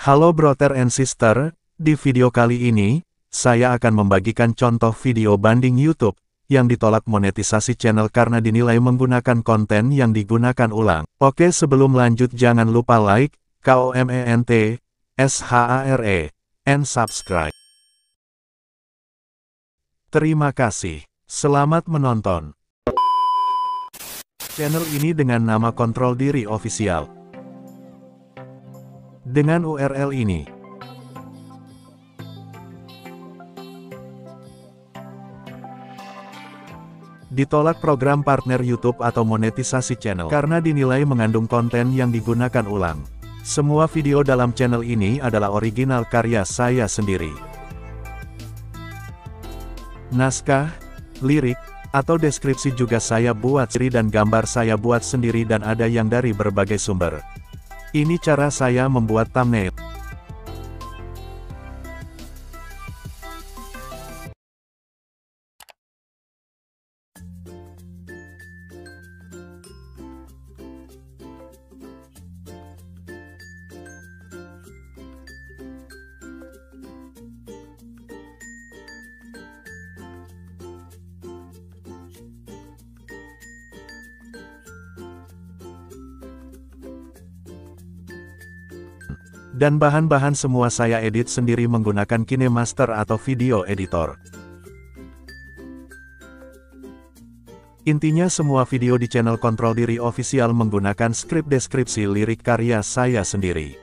Halo brother and sister, di video kali ini, saya akan membagikan contoh video banding YouTube, yang ditolak monetisasi channel karena dinilai menggunakan konten yang digunakan ulang. Oke sebelum lanjut jangan lupa like, KOMENT, SHARE, and subscribe. Terima kasih. Selamat menonton. Channel ini dengan nama Kontrol Diri Official. Dengan URL ini, ditolak program partner YouTube atau monetisasi channel karena dinilai mengandung konten yang digunakan ulang. Semua video dalam channel ini adalah original karya saya sendiri. Naskah, lirik, atau deskripsi juga saya buat sendiri dan gambar saya buat sendiri dan ada yang dari berbagai sumber. Ini cara saya membuat thumbnail. Dan bahan-bahan semua saya edit sendiri menggunakan KineMaster atau video editor. Intinya semua video di channel Kontrol Diri Official menggunakan skrip deskripsi lirik karya saya sendiri.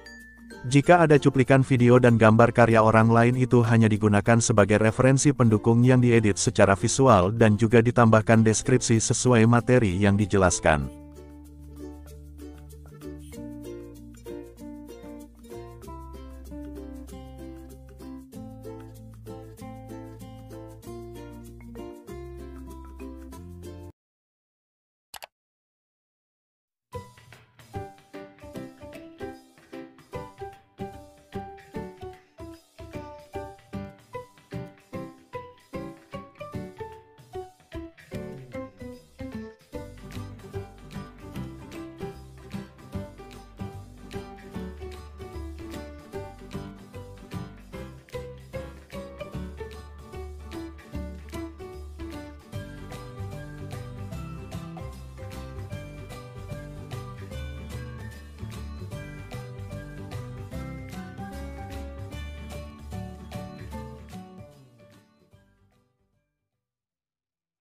Jika ada cuplikan video dan gambar karya orang lain itu hanya digunakan sebagai referensi pendukung yang diedit secara visual dan juga ditambahkan deskripsi sesuai materi yang dijelaskan.